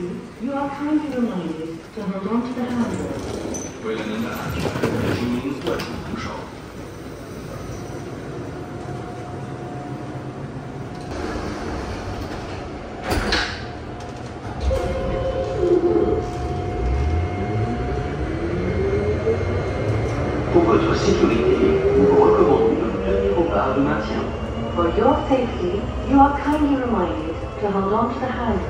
you, are kindly reminded to hold on to the handle. For your safety, you are kindly reminded to hold on to the handle.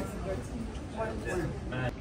マジで?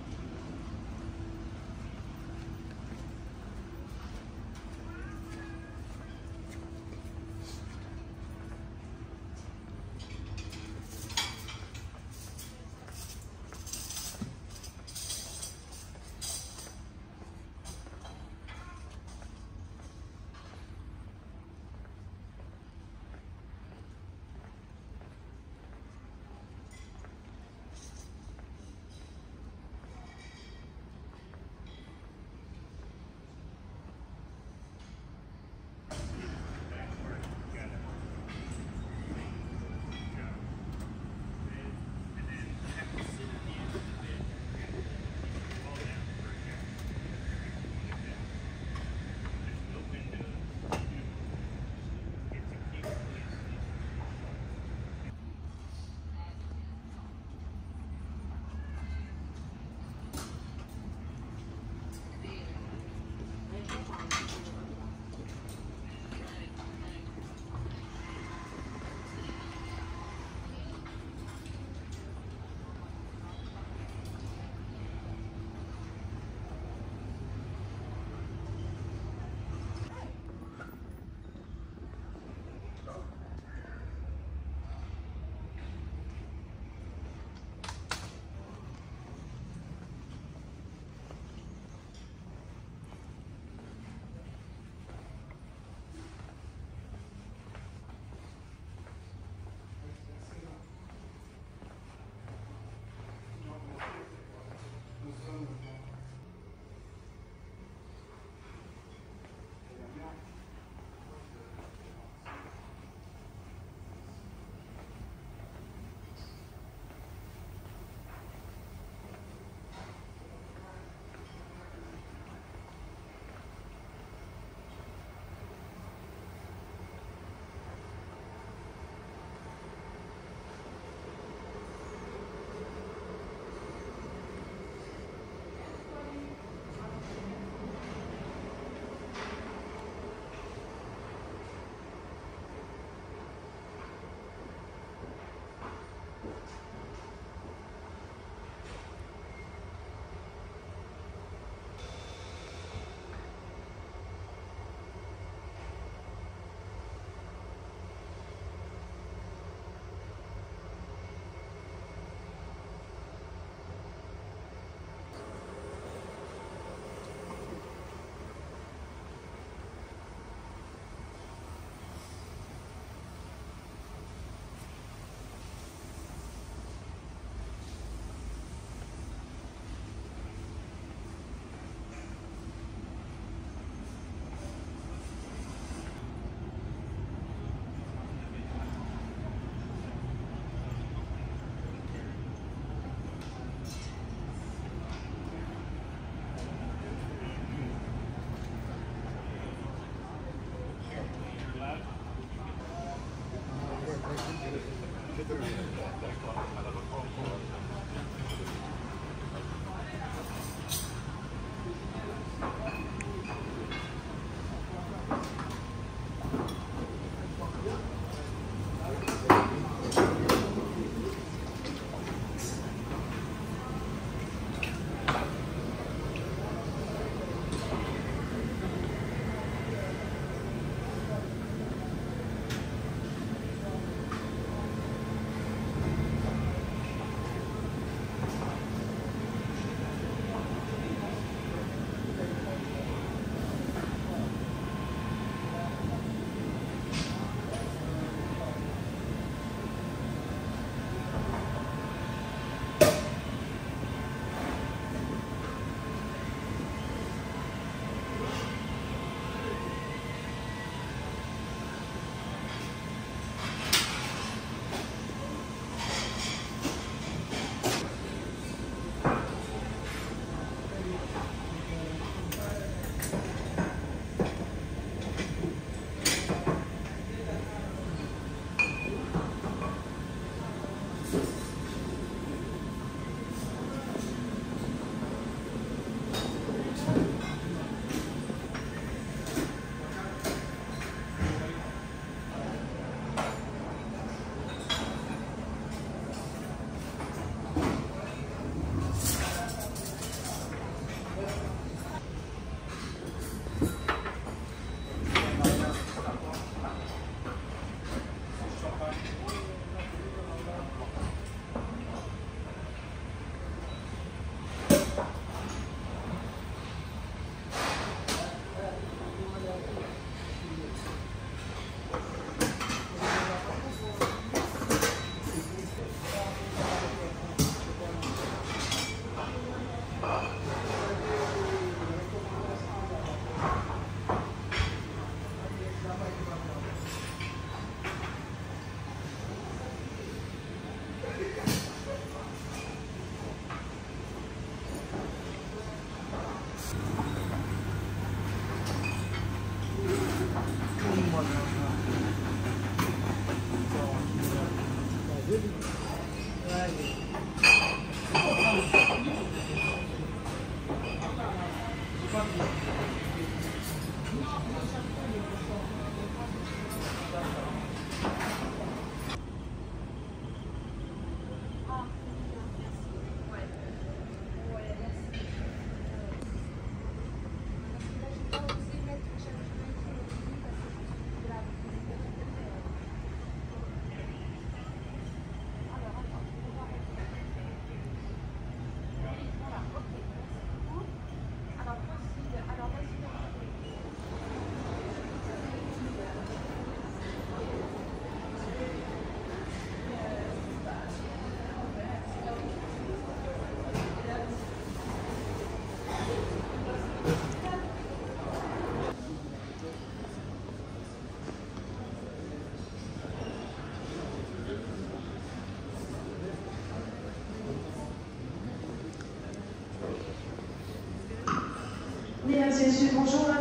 Messieurs, bonjour.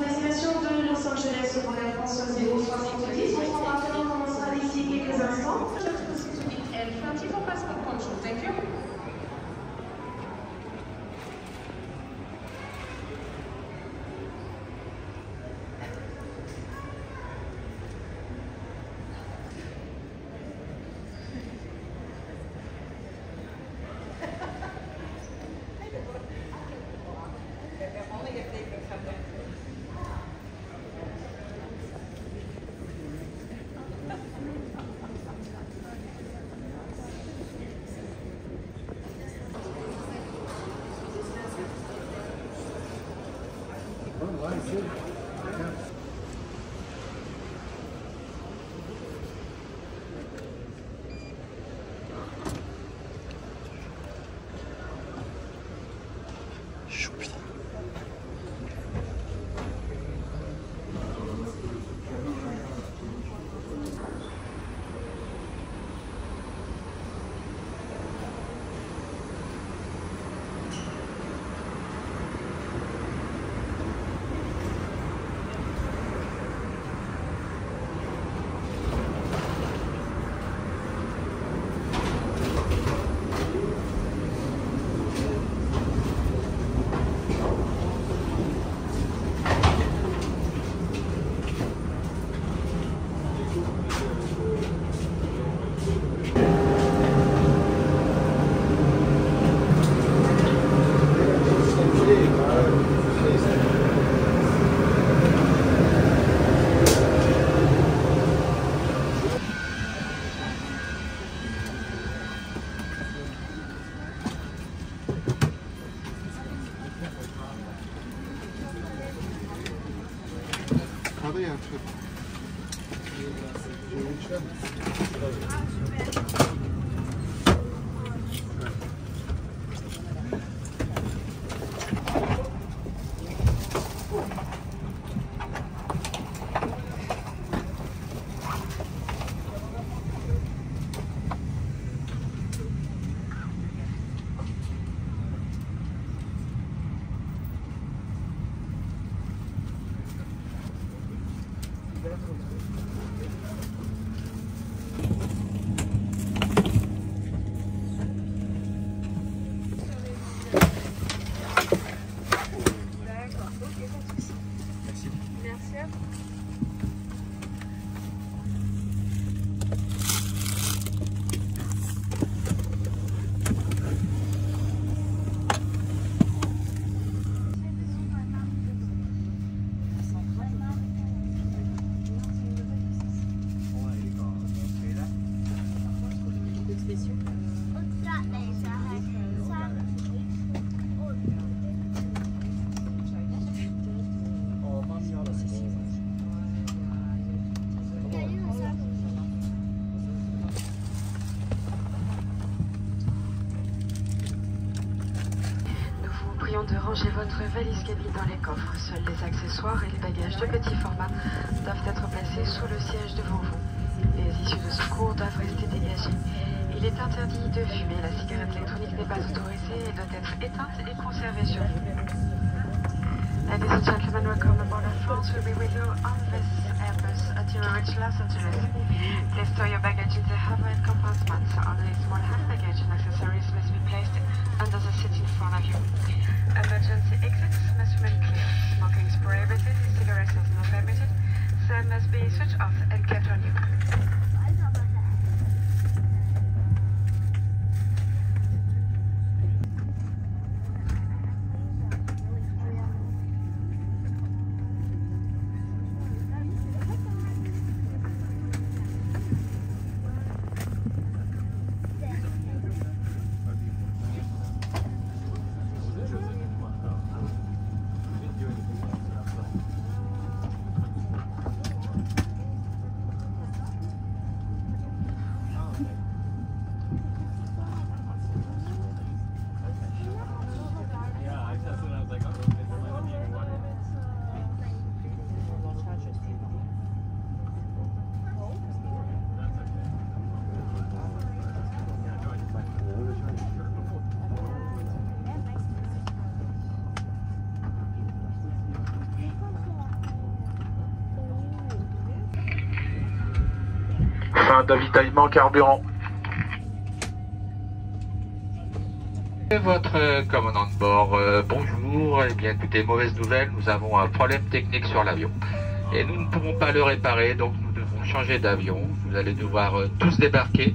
Ranger votre valise cabine dans les coffres. Seuls les accessoires et les bagages de petit format doivent être placés sous le siège devant vous. Les issues de secours doivent rester dégagées. Il est interdit de fumer. La cigarette électronique n'est pas autorisée et doit être éteinte et conservée sur vous. Ladies and gentlemen, welcome aboard our France. We'll be with you on this passengers until you reach Los Angeles. Please store your baggage in the overhead compartment. Only small hand baggage and accessories d'avitaillement carburant. Votre euh, commandant de bord, euh, bonjour. Eh bien, écoutez, mauvaise nouvelle, nous avons un problème technique sur l'avion. Et nous ne pouvons pas le réparer, donc nous devons changer d'avion. Vous allez devoir euh, tous débarquer,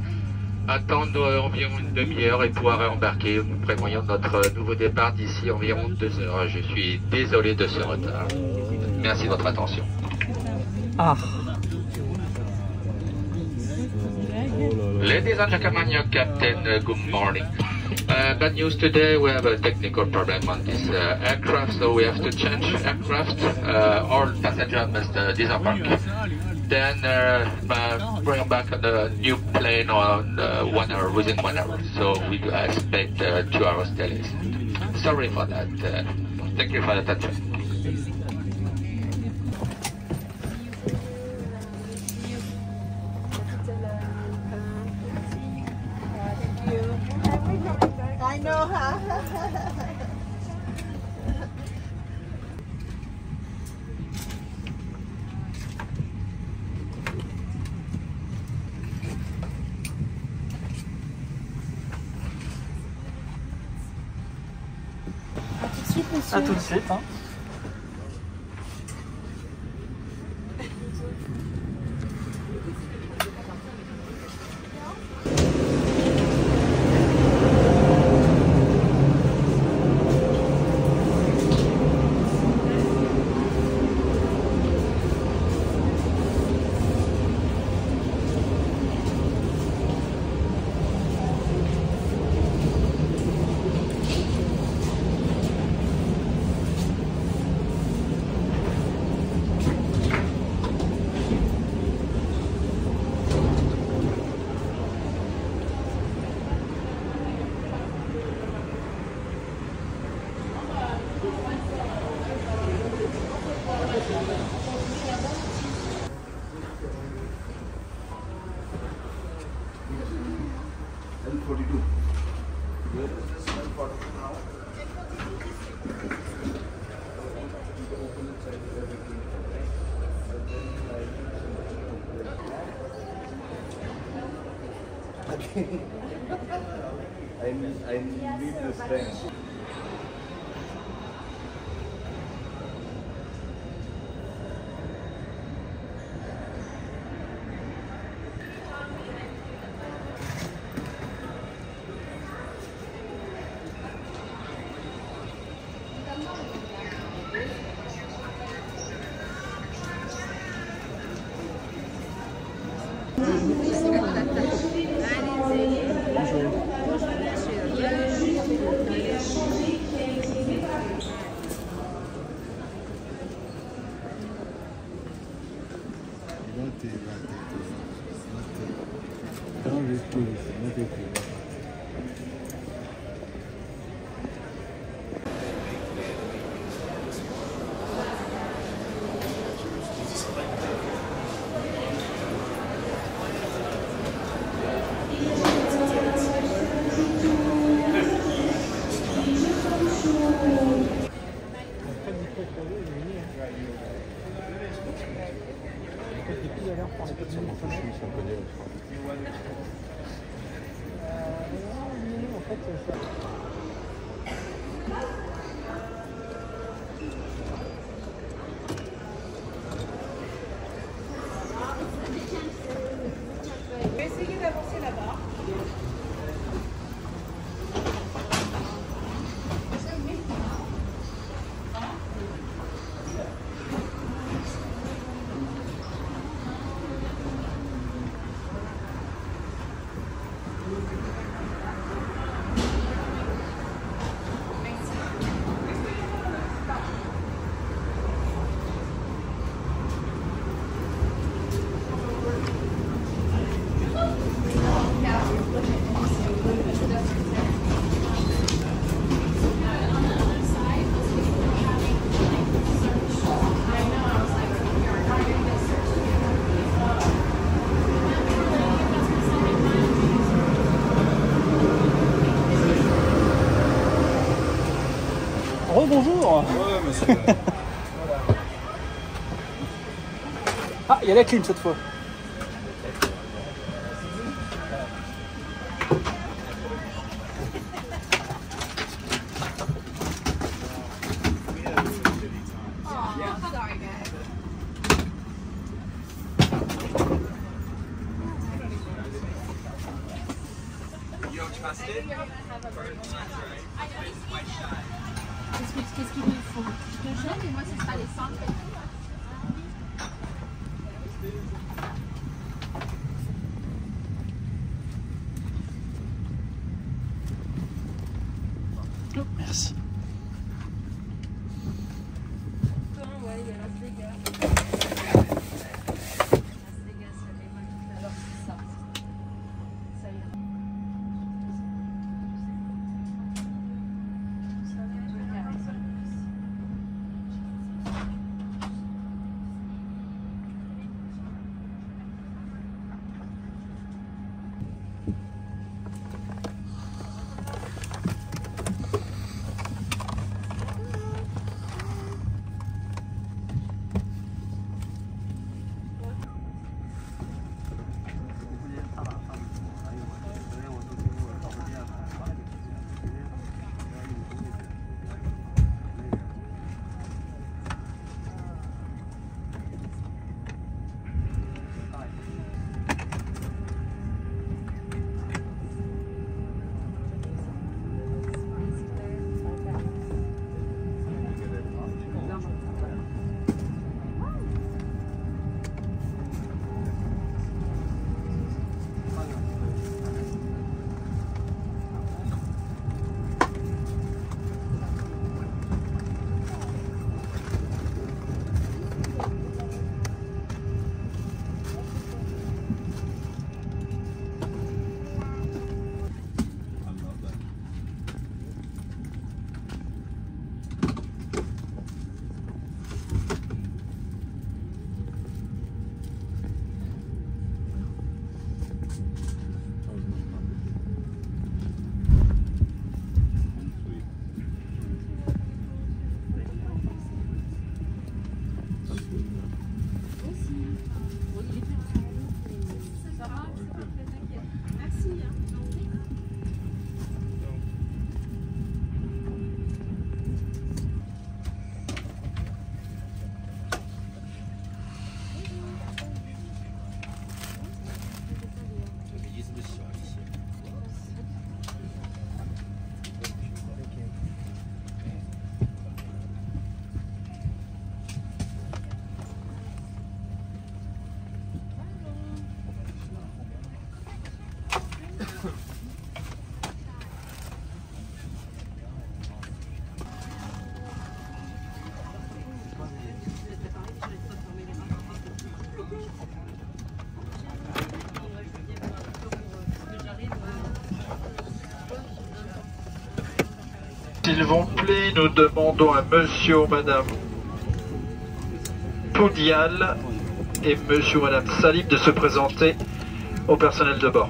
attendre euh, environ une demi-heure et pouvoir embarquer. Nous prévoyons notre euh, nouveau départ d'ici environ deux heures. Je suis désolé de ce retard. Merci de votre attention. Ladies and gentlemen, your captain, uh, good morning. Uh, bad news today, we have a technical problem on this uh, aircraft, so we have to change aircraft. Uh, all passengers must uh, disembark. Then uh, bring back the new plane on one hour, within one hour. So we expect two hours delays. Sorry for that. Thank you for the attention. Rebonjour Ah, il y a la clim cette fois. S'il vous plaît, nous demandons à monsieur ou madame Poudial et monsieur ou madame Salib de se présenter au personnel de bord.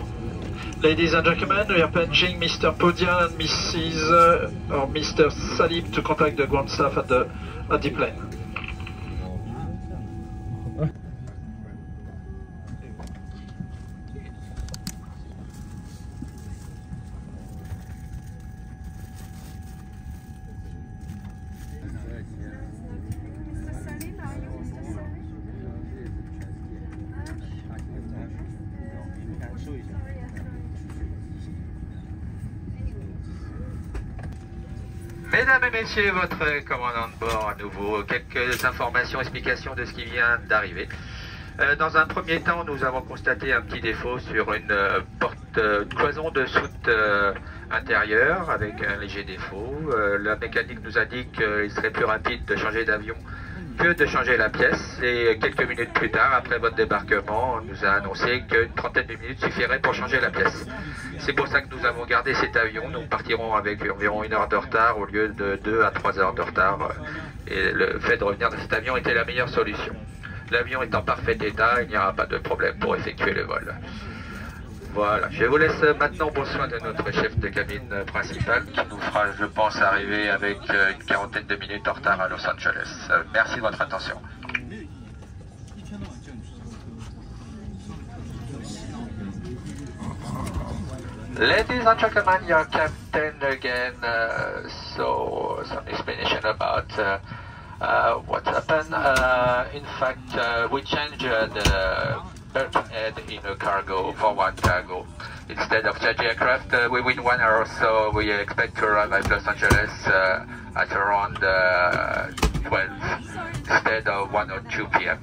Ladies and gentlemen, we are paging Mr. Poudial and Mrs. or Mr. Salib to contact the ground staff at the, at the plane. Messieurs, votre commandant de bord à nouveau, quelques informations, explications de ce qui vient d'arriver. Euh, dans un premier temps, nous avons constaté un petit défaut sur une euh, porte euh, cloison de soute euh, intérieure avec un léger défaut. Euh, la mécanique nous dit qu'il serait plus rapide de changer d'avion que de changer la pièce. Et quelques minutes plus tard, après votre débarquement, on nous a annoncé qu'une trentaine de minutes suffirait pour changer la pièce. C'est pour ça que nous avons gardé cet avion. Nous partirons avec environ une heure de retard au lieu de deux à trois heures de retard. Et le fait de revenir dans cet avion était la meilleure solution. L'avion est en parfait état, il n'y aura pas de problème pour effectuer le vol. Voilà, je vous laisse maintenant bon soin de notre chef de cabine principal qui nous fera, je pense, arriver avec euh, une quarantaine de minutes en retard à Los Angeles. Euh, Merci de votre attention. Ladies and gentlemen, your captain again. Uh, so, some explanation about uh, uh, what happened. Uh, in fact, uh, we changed the head in a cargo for one cargo. Instead of charging aircraft uh, within one hour so, we expect to arrive at Los Angeles uh, at around uh, 12 instead of 1 or 2 p.m.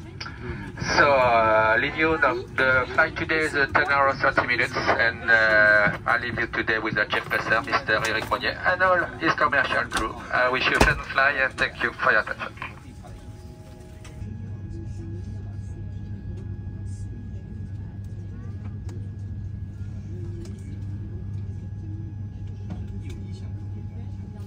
So, uh, leave you the, the flight today is uh, 10 hours 30 minutes, and uh, I leave you today with the chief passer, Mr. Eric Monnier, and all his commercial crew. I wish you a pleasant flight and thank you for your attention.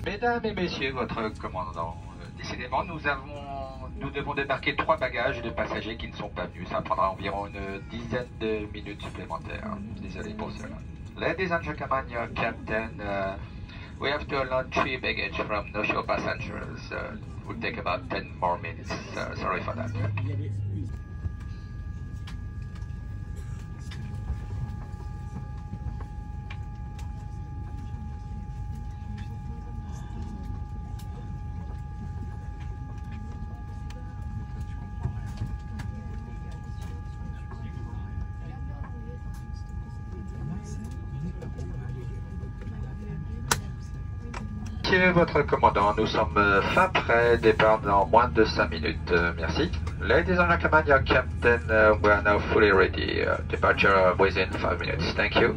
Mesdames et messieurs, votre commandant, euh, décidément, nous avons, nous devons débarquer trois bagages de passagers qui ne sont pas venus. Ça prendra environ une dizaine de minutes supplémentaires. Désolé pour cela. Ladies and gentlemen, your captain, uh, we have to unload three baggage from no-show passengers. Uh, it will take about 10 more minutes. Uh, sorry for that. Votre commandant, nous sommes euh, fin prêt, départ dans moins de 5 minutes. Euh, merci. Ladies and gentlemen, your captain, uh, we are now fully ready. Departure within 5 minutes. Thank you.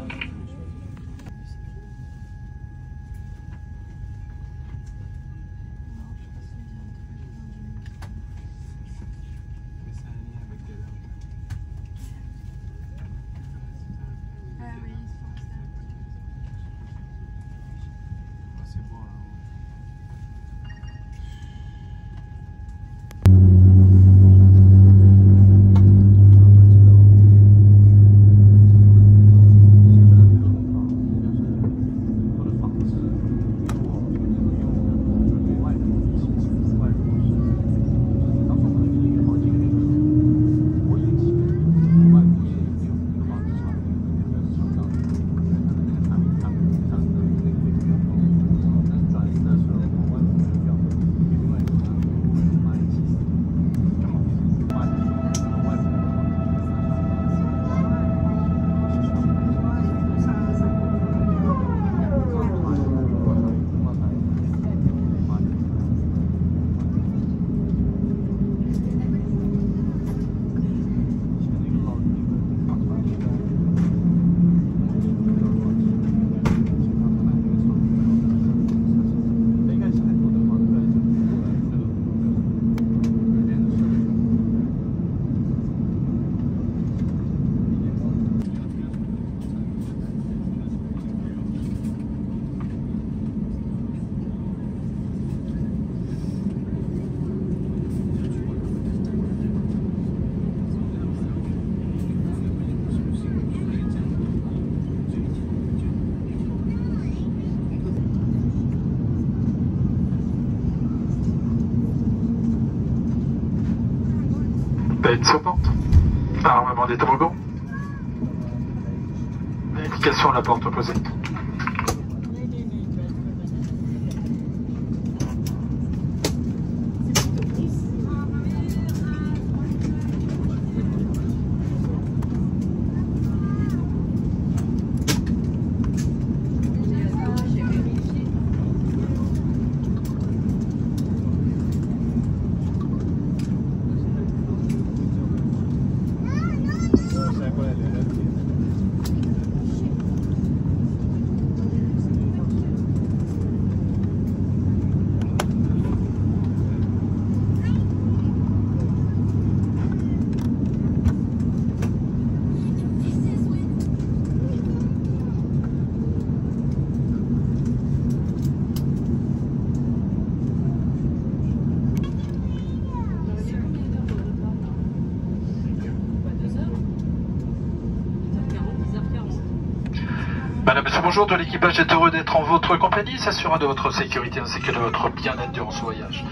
Bonjour. De l'équipage est heureux d'être en votre compagnie, s'assurant de votre sécurité ainsi que de votre bien-être durant ce voyage.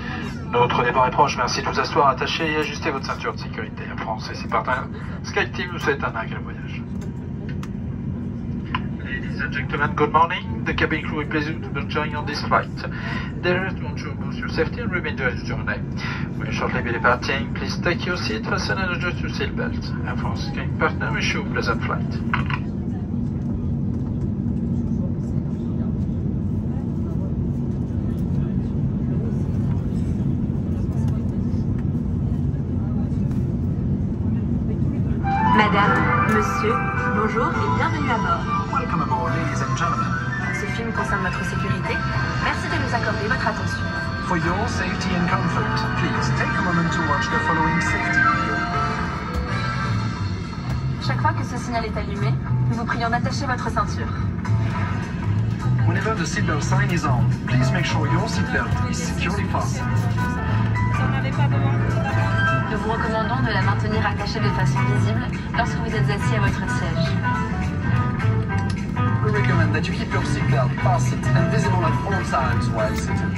Notre départ est proche. Merci de vous asseoir, attacher et ajuster votre ceinture de sécurité. En France et ses partenaires, SkyTeam vous souhaite un agréable voyage. Ladies and gentlemen, good morning. The cabin crew is pleased to join on this flight. There to ensure both your safety and remain during the journey. We shortly be departing. Please take your seat, fasten and adjust your seatbelt. Air France Sky partner wish you a pleasant flight. D'attacher votre ceinture. Whenever the seatbelt sign is on, please make sure your seatbelt is securely fastened. Nous vous recommandons de la maintenir attachée de façon visible lorsque vous êtes assis à votre siège. We recommend that you keep your seatbelt fastened and visible at all times while sitting.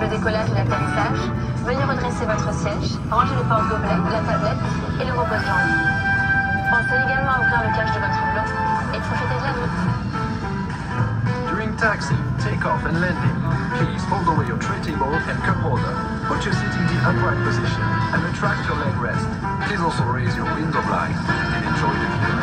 Le décollage et l'atterrissage, veuillez redresser votre siège, ranger les porte-gobelets, la tablette et le repose-jambes. Pensez également à ouvrir le cache de votre bleu et profitez de. During taxi, takeoff and landing, please hold away your tray table and cup holder. Put your seat in the upright position and retract your leg rest. Please also raise your window blind and enjoy the view.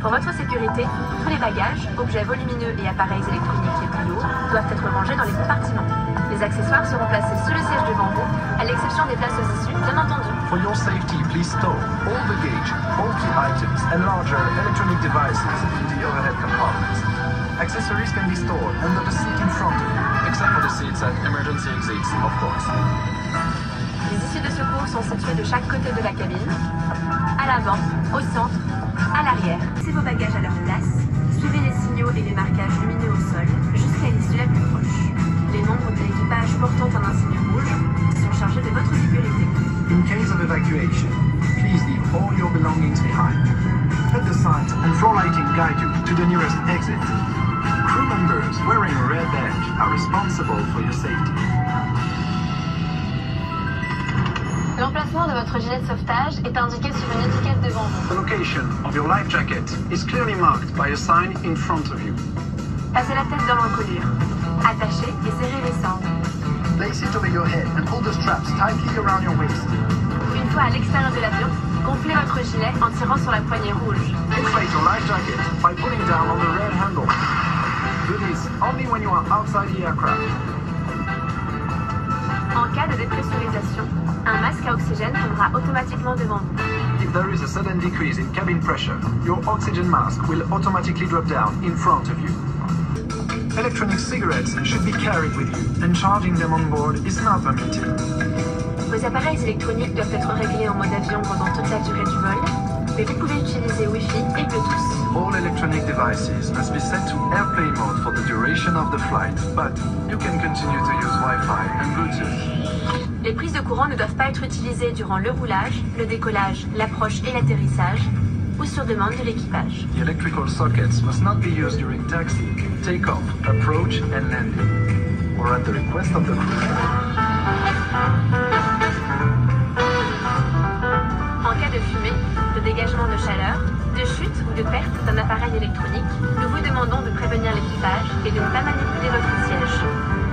Pour votre sécurité, tous les bagages, objets volumineux et appareils électroniques les plus lourds doivent être rangés dans les compartiments. Les accessoires seront placés sous le siège devant vous, à l'exception des places issues, bien entendu. For your safety, please stow all baggage, bulky items, and larger electronic devices in the overhead compartments. Accessories can be stored under the seat in front of you, except for the seats at emergency exits, of course. Les issues de secours sont situées de chaque côté de la cabine, à l'avant, au centre, à l'arrière. Laissez vos bagages à leur place, suivez les signaux et les marquages lumineux au sol jusqu'à l'issue la plus proche. Les membres de l'équipage portant un insigne rouge sont chargés de votre sécurité. In case of evacuation, please leave all your belongings behind. Let the signs and floor lighting guide you to the nearest exit. Crew members wearing a red badge are responsible for your safety. L'emplacement de votre gilet de sauvetage est indiqué sur une étiquette devant vous. The location of your life jacket is clearly marked by a sign in front of you. Passez la tête dans l'encolure. Attachez et serrez les sangles. Place it over your head and hold the straps tightly around your waist. Une fois à l'extérieur de l'avion, gonflez votre gilet en tirant sur la poignée rouge. Inflate your life jacket by pulling down on the red handle. Do this only when you are outside the aircraft. En cas de dépressurisation, un masque à oxygène tombera automatiquement devant vous. If there is a sudden decrease in cabin pressure, your oxygen mask will automatically drop down in front of you. Electronic cigarettes should be carried with you, and charging them on board is not permitted. Vos appareils électroniques doivent être réglés en mode avion pendant toute la durée du vol, mais vous pouvez utiliser Wi-Fi et Bluetooth. All electronic devices must be set to airplane mode for the duration of the flight, but you can continue to use Wi-Fi and Bluetooth. Les prises de courant ne doivent pas être utilisées durant le roulage, le décollage, l'approche et l'atterrissage, ou sur demande de l'équipage. The electrical sockets must not be used during taxi, takeoff, approach, and landing, or at the request of the crew. En cas de fumée, de dégagement de chaleur, de chute ou de perte d'un appareil électronique, nous vous demandons de prévenir l'équipage et de ne pas manipuler votre siège.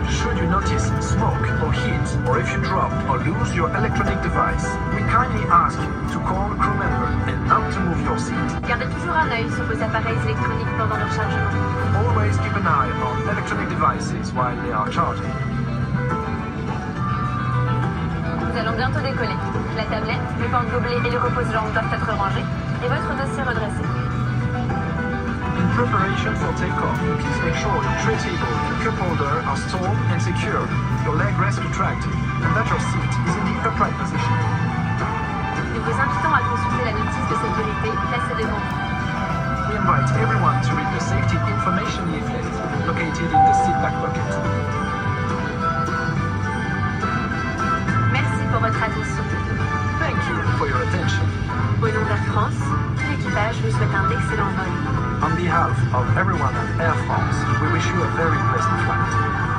Should you notice smoke or heat, or if you drop or lose your electronic device, we kindly ask you to call a crew member and not to move your seat. Gardez toujours un œil sur vos appareils électroniques pendant leur chargement. Always keep an eye on electronic devices while they are charging. Nous allons bientôt décoller. La tablette, le porte-gobelet et le repose-jambes doivent être rangés et votre dossier redressé. In preparation for takeoff, please make sure your tray table and cup holder are stored and secure, your leg rest retracted, and that your seat is in the upright position. Nous vous invitons à consulter la notice de sécurité placée devant vous. Invite everyone to read the safety information leaflet located in the seat back pocket. Merci pour votre attention. Thank you for your attention. Au nom d'Air France, tout l'équipage vous souhaite un excellent vol. On behalf of everyone at Air France, we wish you a very pleasant flight.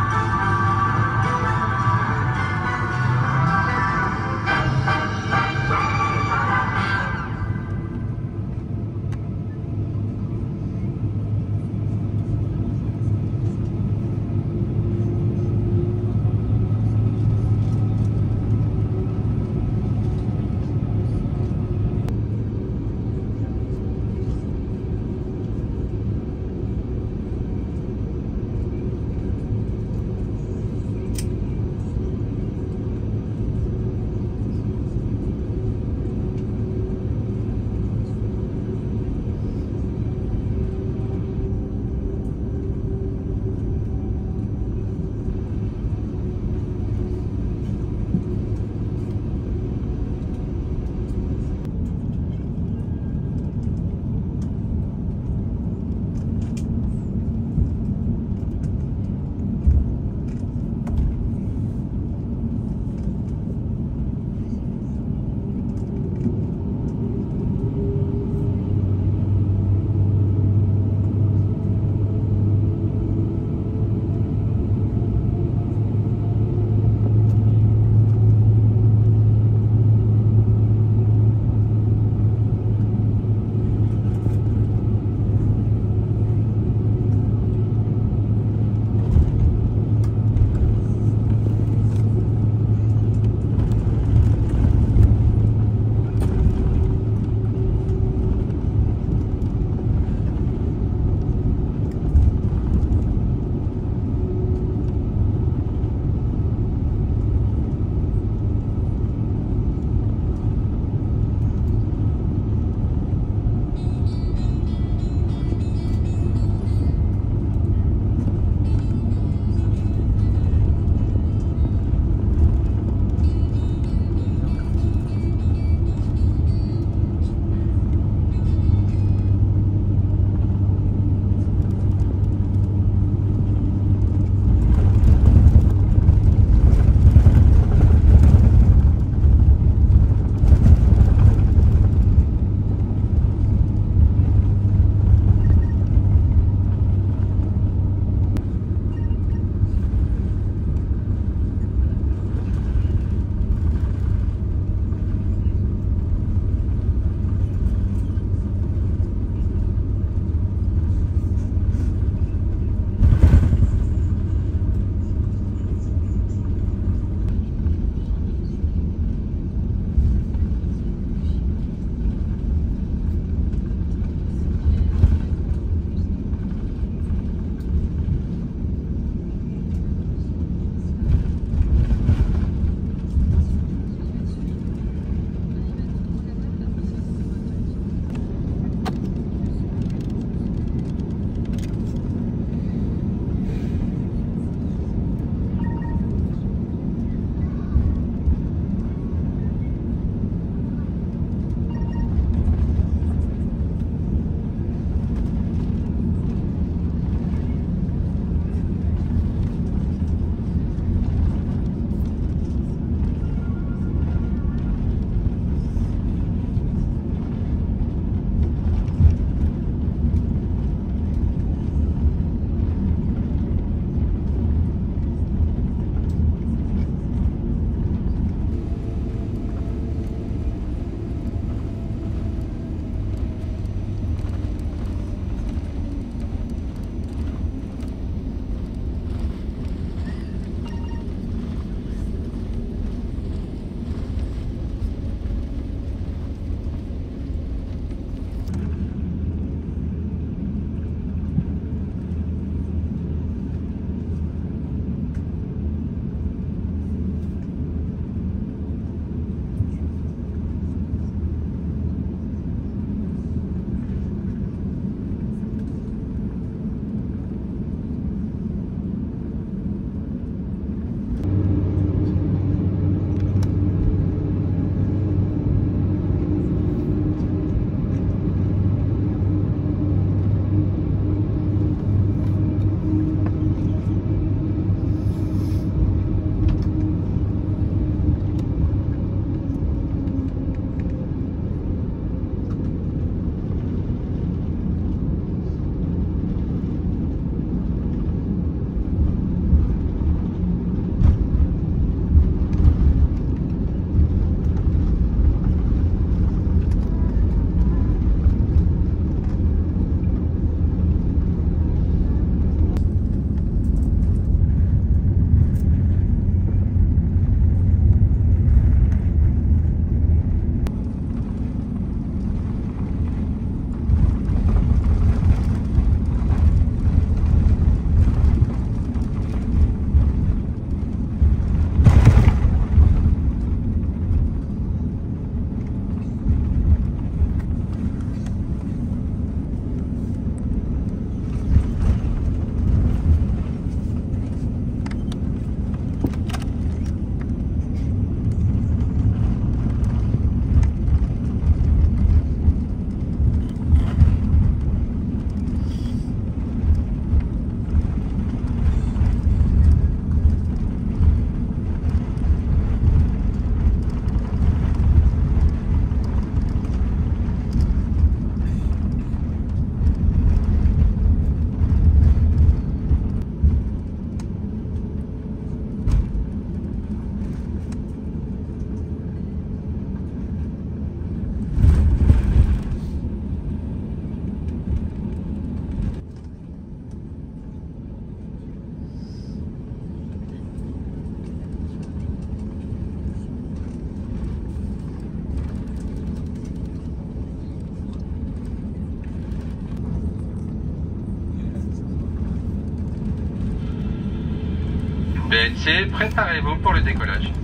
Préparez-vous pour le décollage.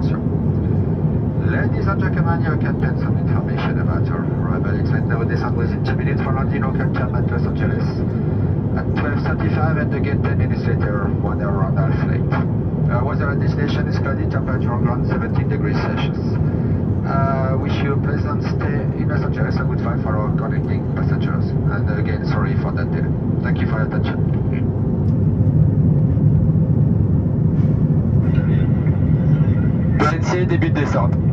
Ladies and gentlemen, you can get some information about your arrival. Expect now descent within 2 minutes for London local at Los Angeles. At 12.35 and again 10 minutes later, one hour and half late. Uh, weather at this station is cloudy, temperature around 17 degrees Celsius. Uh, wish you a pleasant stay in Los Angeles and good flight for our connecting passengers. And again, sorry for that delay. Thank you for your attention. Valenciennes, début de descente.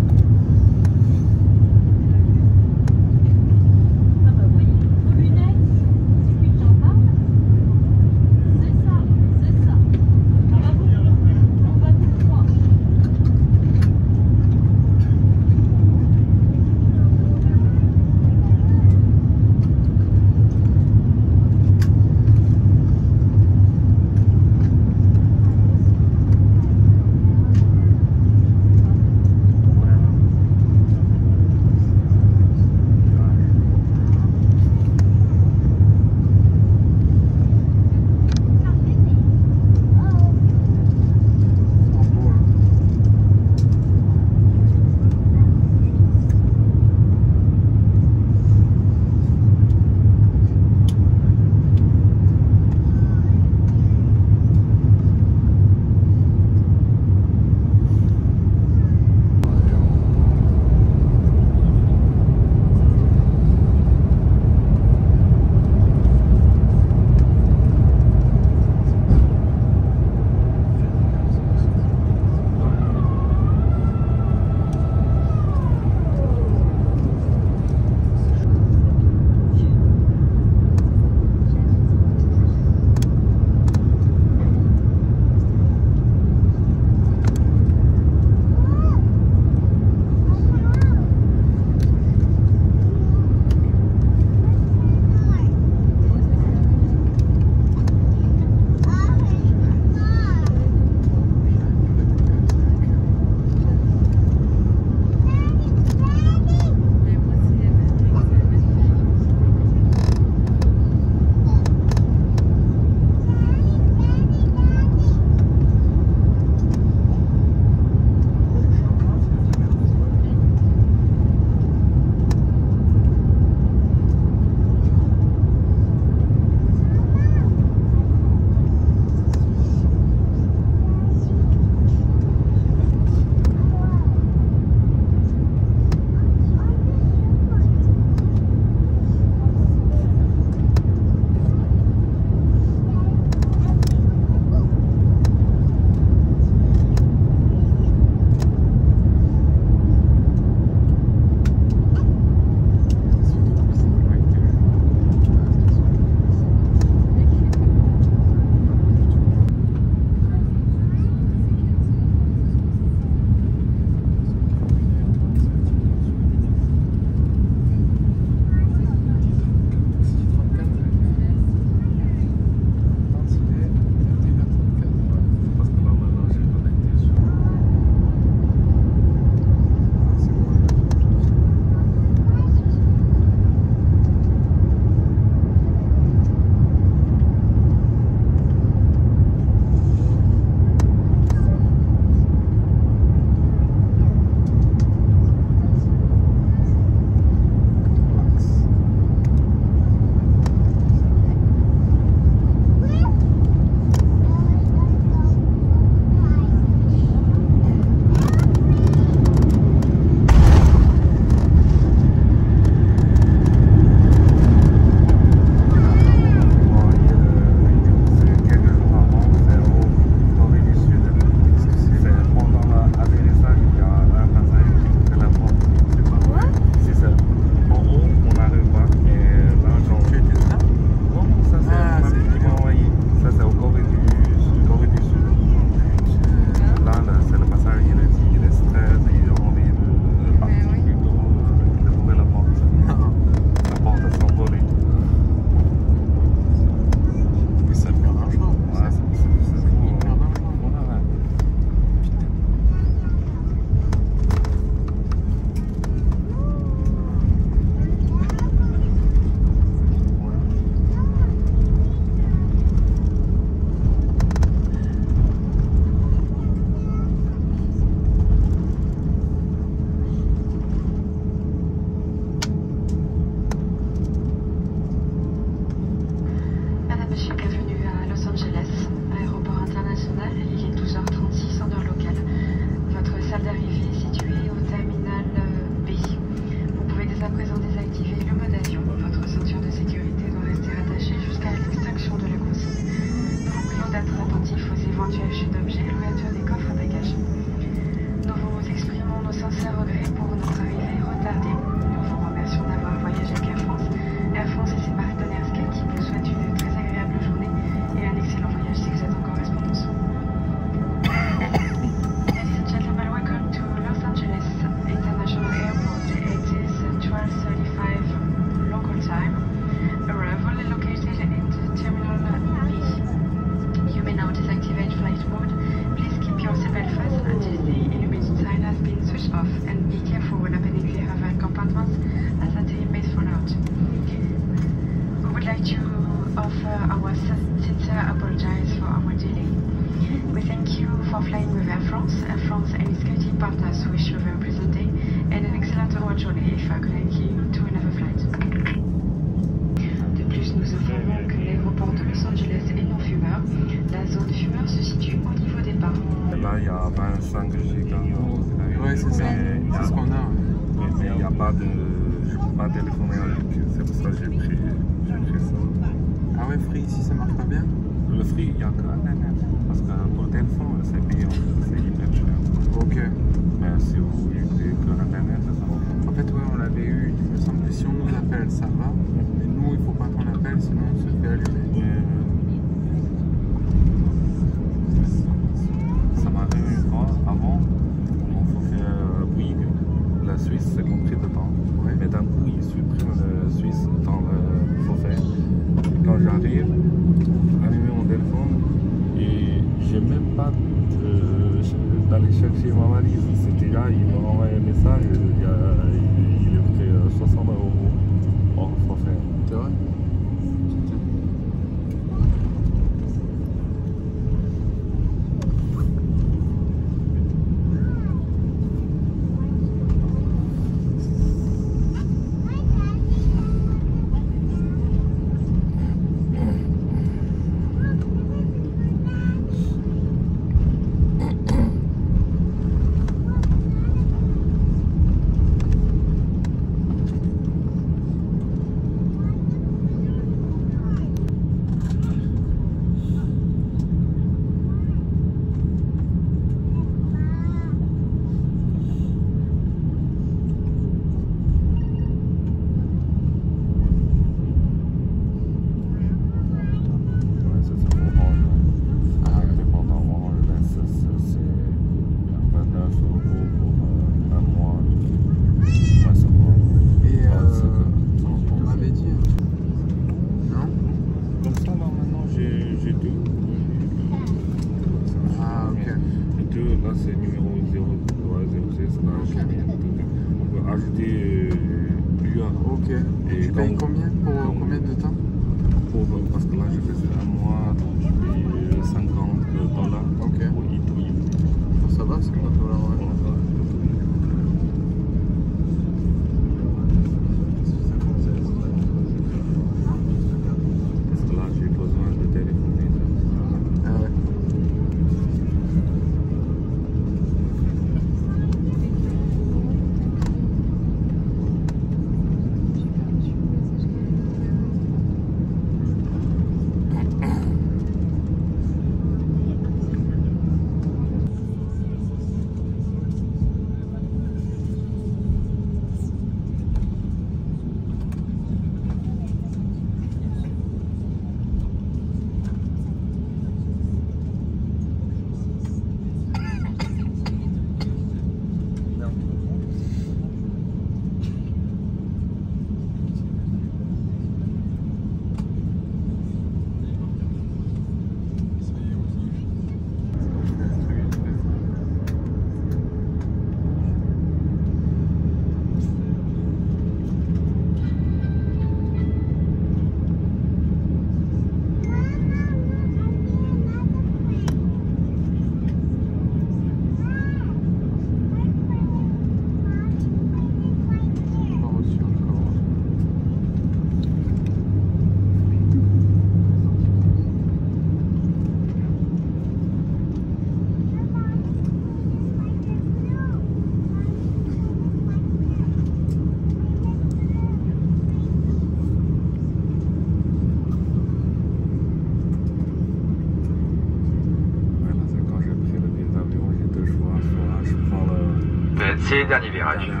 derniers virages.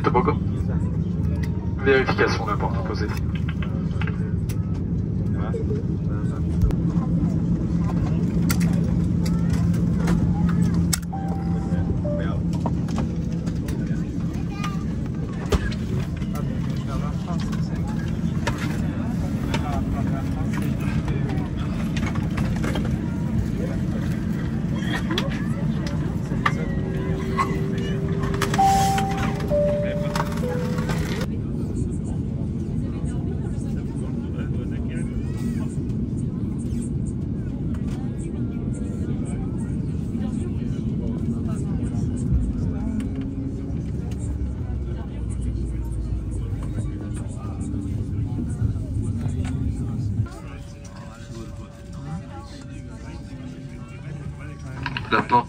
это богом?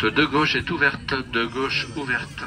de gauche est ouverte, de gauche ouverte.